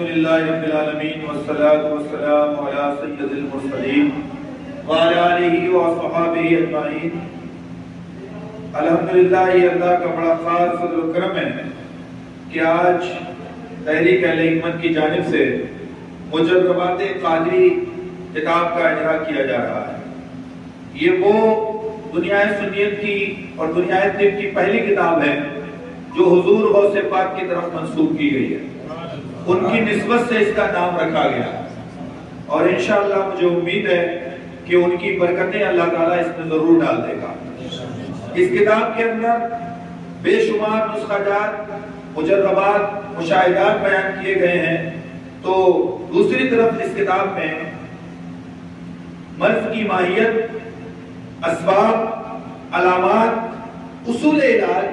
अल्हम्दुलिल्लाहि रब्बिल आलमीन वस्सलातु वस्सलामु अला सय्यिदिल मुरसलीन व अला आलिहि व अस्हाबिहि अजमाइन अल्हम्दुलिल्लाह ये अल्लाह का बड़ा खास फजल करम है कि आज तहरीक अहले हिम्मत की जानिब से मुजर्रबात कादरी किताब का इजरा किया जा रहा है। ये वो दुनिया सुन्नियत की और दुनिया तिब की पहली किताब है जो हुजूर गौसे पाक की तरफ़ मंसूब की गई है। उनकी नस्बत से इसका नाम रखा गया। और इंशाअल्लाह मुझे उम्मीद है कि उनकी बरकतें अल्लाह ताला इसमें ज़रूर डाल देगा। इस किताब के अंदर बेशुमार नुस्खाजात, मुजर्रबात, मुशाहिदात बयान किए गए हैं। तो दूसरी तरफ़ इस किताब में मर्ज की माहियत, असबाब, अलामत उसूल इलाज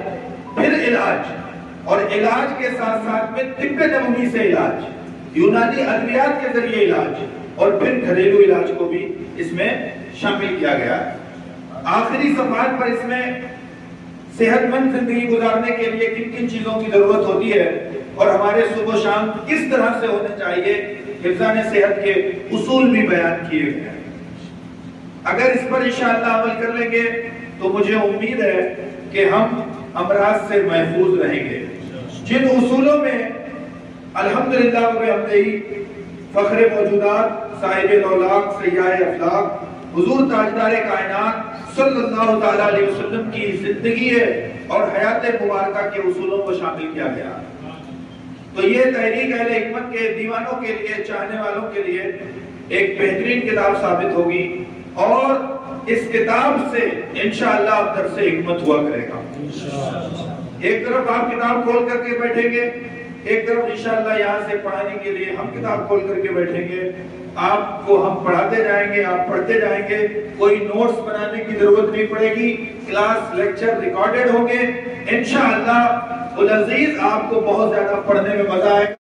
इलाज। और इलाज के साथ साथ में तिब्ब नबवी से इलाज, यूनानी अद्वियात के ज़रिए इलाज और फिर घरेलू इलाज को भी इसमें शामिल किया गया। आखिरी सफात पर इसमें सेहतमंद ज़िंदगी गुजारने के लिए किन किन चीज़ों की ज़रूरत होती है और हमारे सुबह शाम किस तरह से होने चाहिए हिफान सेहत के उसूल भी बयान किए गए अगर इस पर इंशाअल्लाह अमल कर लेंगे तो मुझे उम्मीद है कि हम अमराज से महफूज रहेंगे। जिन उसूलों में अल्हम्दुलिल्लाह फख्र मौजूदात, साहिब लौलाक सयाह अफलाक हुजूर ताजदार कायनात, सल्लल्लाहु अलैहि वसल्लम की ज़िंदगी है और हयात मुबारक के उसूलों को शामिल किया गया। तो ये तहरीक अहले हिकमत के दीवानों के लिए, चाहने वालों के लिए एक बेहतरीन किताब साबित होगी और इस किताब से इंशाअल्लाह दर से हिकमत हुआ करेगा। एक तरफ़ आप किताब खोल करके बैठेंगे, एक तरफ़ इंशाअल्लाह यहाँ से पढ़ाने के लिए हम किताब खोल करके बैठेंगे। आपको हम पढ़ाते जाएँगे, आप पढ़ते जाएँगे, कोई नोट्स बनाने की ज़रूरत नहीं पड़ेगी क्लास लेक्चर रिकॉर्डेड होंगे। अज़ीज़ आपको बहुत ज़्यादा पढ़ने में मज़ा आएगा।